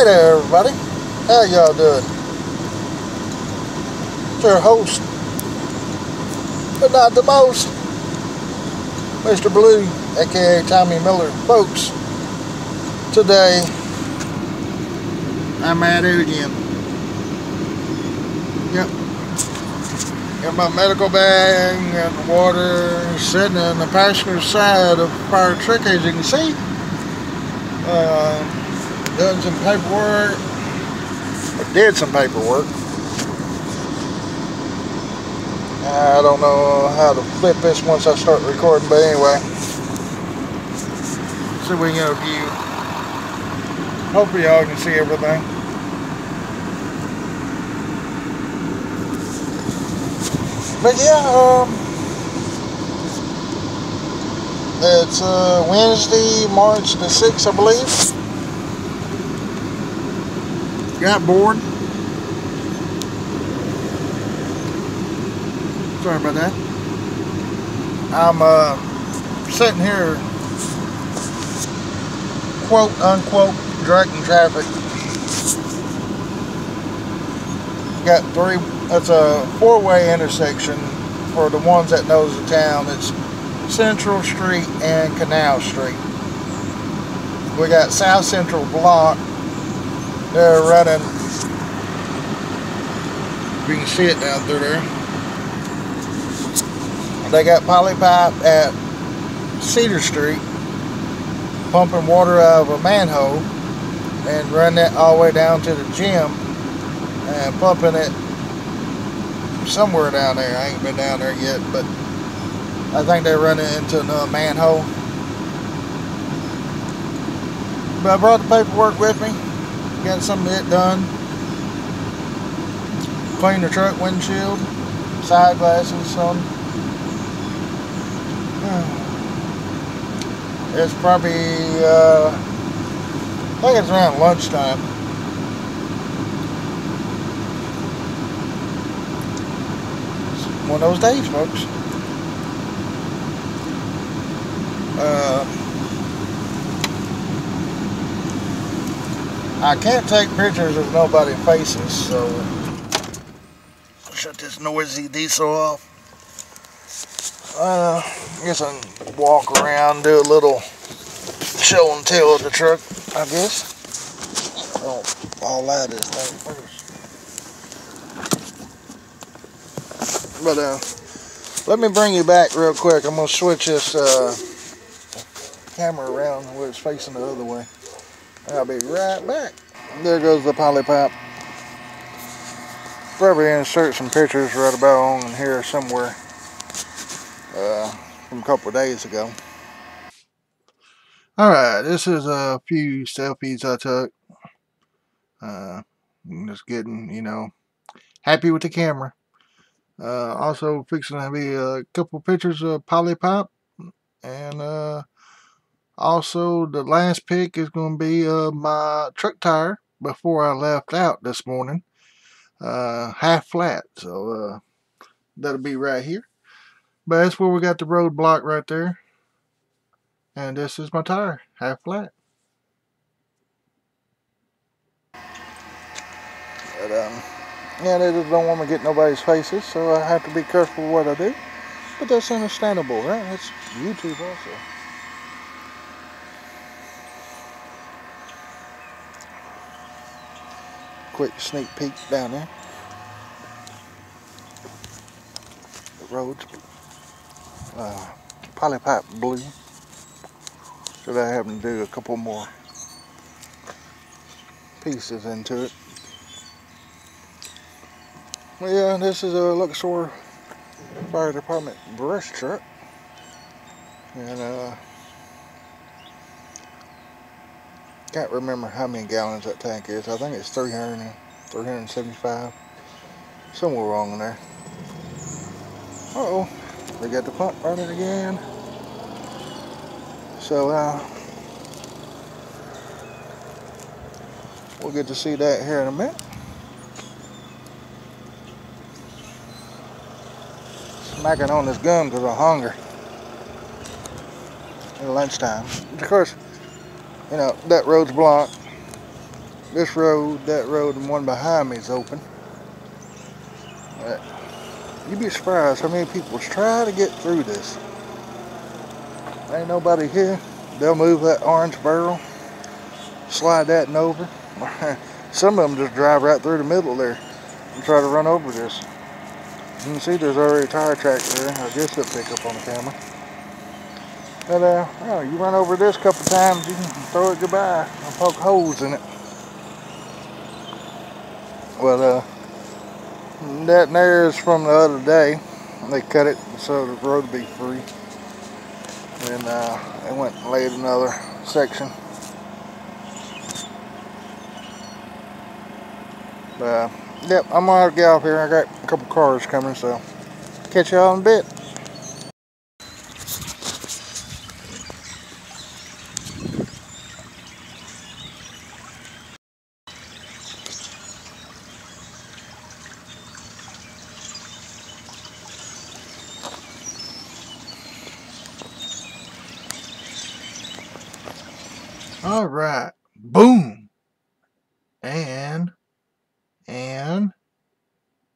Hey there, everybody. How y'all doing? It's your host, but not the most, Mr. Blue, aka Tommy Miller. Folks, today I'm at it again. Yep. Got my medical bag, and water sitting on the passenger side of fire truck, as you can see. Uh, done some paperwork, or did some paperwork. I don't know how to flip this once I start recording, but anyway. So we can get a view. Hopefully y'all can see everything. But yeah, um, it's uh, Wednesday, March the 6th, I believe got bored. Sorry about that. I'm uh, sitting here, quote unquote, directing traffic. Got three, that's a four-way intersection for the ones that knows the town. It's Central Street and Canal Street. We got South Central Block they're running. You can see it down through there. They got poly pipe at Cedar Street, pumping water out of a manhole and run that all the way down to the gym and pumping it somewhere down there. I ain't been down there yet, but I think they run it into another manhole. But I brought the paperwork with me got some of it done. Clean the truck windshield, side glasses, some. It's probably, uh, I think it's around lunchtime. It's one of those days, folks. Uh, I can't take pictures of nobody faces, so shut this noisy diesel off. Uh, I guess I can walk around, do a little show and tell of the truck, I guess. Oh, all that is thing first. But, uh, let me bring you back real quick. I'm to switch this, uh, camera around where it's facing the other way. I'll be right back. There goes the poly pipe. Probably insert some pictures right about on here somewhere uh, from a couple days ago. Alright, this is a few selfies I took. Uh, just getting, you know, happy with the camera. Uh, also fixing to be a couple pictures of poly pipe and uh, also, the last pick is going to be uh, my truck tire before I left out this morning. Uh, half flat, so uh, that'll be right here. But that's where we got the road block right there. And this is my tire, half flat. But, um, yeah, they just don't want me to get nobody's faces, so I have to be careful what I do. But that's understandable, right? It's YouTube also. Quick sneak peek down there. The roads, uh, polypipe blue. Should I happen to do a couple more pieces into it. Well, yeah, this is a Luxor Fire Department brush truck. And, uh, Can't remember how many gallons that tank is. I think it's 300, 375. Somewhere wrong in there. Uh oh we got the pump running again. So, uh, we'll get to see that here in a minute. Smacking on this gum because of hunger. At lunchtime. Of course, you know, that road's blocked. this road, that road, and one behind me is open. But you'd be surprised how many people try to get through this. Ain't nobody here. They'll move that orange barrel, slide that and over. Some of them just drive right through the middle there and try to run over this. You can see there's already a tire track there. I guess it'll pick up on the camera. But uh, oh, you run over this a couple times, you can throw it goodbye and poke holes in it. Well, uh, that there is from the other day. They cut it so the road would be free. And uh, they went and laid another section. But, uh, yep, I'm gonna get off here. I got a couple cars coming, so catch y'all in a bit. All right. Boom. And, and,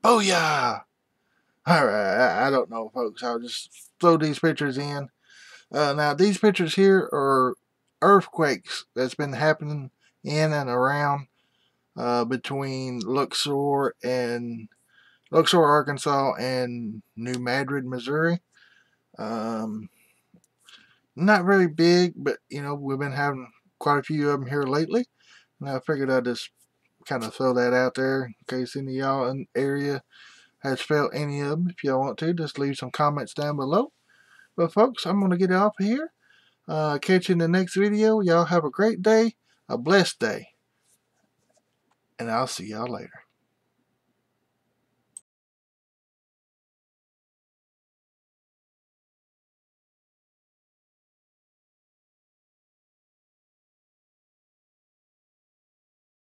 booyah. All right. I don't know, folks. I'll just throw these pictures in. Uh, now, these pictures here are earthquakes that's been happening in and around uh, between Luxor and Luxor, Arkansas, and New Madrid, Missouri. Um, not very big, but you know we've been having quite a few of them here lately. And I figured I'd just kind of throw that out there in case any of y'all in the area has felt any of them. If y'all want to, just leave some comments down below. But folks, I'm going to get off of here. Uh, catch you in the next video. Y'all have a great day, a blessed day. And I'll see y'all later.